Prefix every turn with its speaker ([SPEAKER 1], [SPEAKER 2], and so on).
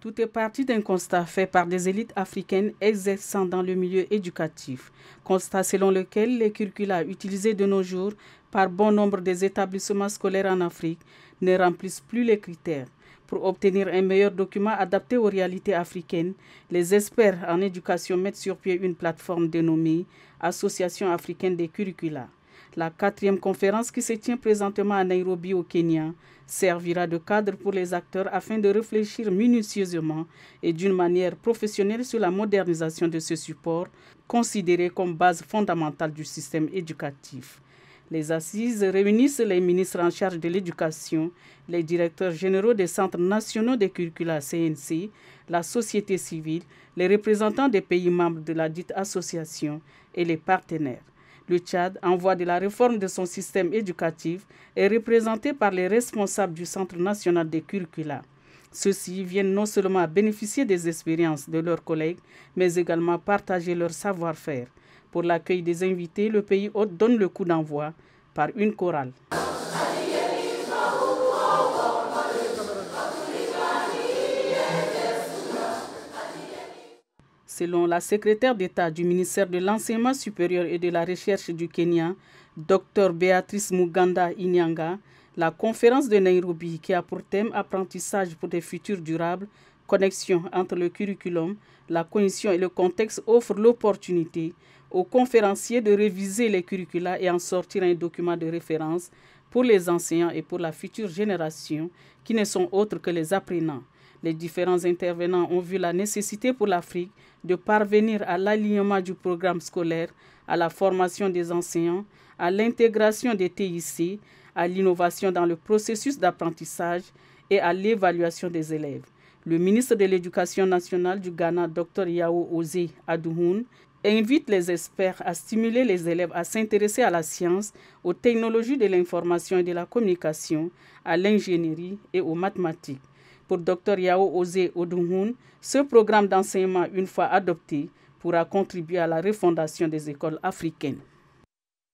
[SPEAKER 1] Tout est parti d'un constat fait par des élites africaines exerçant dans le milieu éducatif. Constat selon lequel les curricula utilisés de nos jours par bon nombre des établissements scolaires en Afrique ne remplissent plus les critères. Pour obtenir un meilleur document adapté aux réalités africaines, les experts en éducation mettent sur pied une plateforme dénommée Association africaine des curricula. La quatrième conférence qui se tient présentement à Nairobi au Kenya servira de cadre pour les acteurs afin de réfléchir minutieusement et d'une manière professionnelle sur la modernisation de ce support considéré comme base fondamentale du système éducatif. Les assises réunissent les ministres en charge de l'éducation, les directeurs généraux des centres nationaux de curricula CNC, la société civile, les représentants des pays membres de la dite association et les partenaires. Le Tchad, en voie de la réforme de son système éducatif, est représenté par les responsables du Centre national des curricula. Ceux-ci viennent non seulement bénéficier des expériences de leurs collègues, mais également partager leur savoir-faire. Pour l'accueil des invités, le pays hôte donne le coup d'envoi par une chorale. Selon la secrétaire d'État du ministère de l'Enseignement supérieur et de la Recherche du Kenya, Dr Béatrice Muganda Inyanga, la conférence de Nairobi qui a pour thème Apprentissage pour des futurs durables, connexion entre le curriculum, la cognition et le contexte offre l'opportunité aux conférenciers de réviser les curricula et en sortir un document de référence pour les enseignants et pour la future génération qui ne sont autres que les apprenants. Les différents intervenants ont vu la nécessité pour l'Afrique de parvenir à l'alignement du programme scolaire, à la formation des enseignants, à l'intégration des TIC, à l'innovation dans le processus d'apprentissage et à l'évaluation des élèves. Le ministre de l'Éducation nationale du Ghana, Dr Yao Ose Adouhoun, invite les experts à stimuler les élèves à s'intéresser à la science, aux technologies de l'information et de la communication, à l'ingénierie et aux mathématiques. Pour Dr Yao Ose Odunhun, ce programme d'enseignement, une fois adopté, pourra contribuer à la refondation des écoles africaines.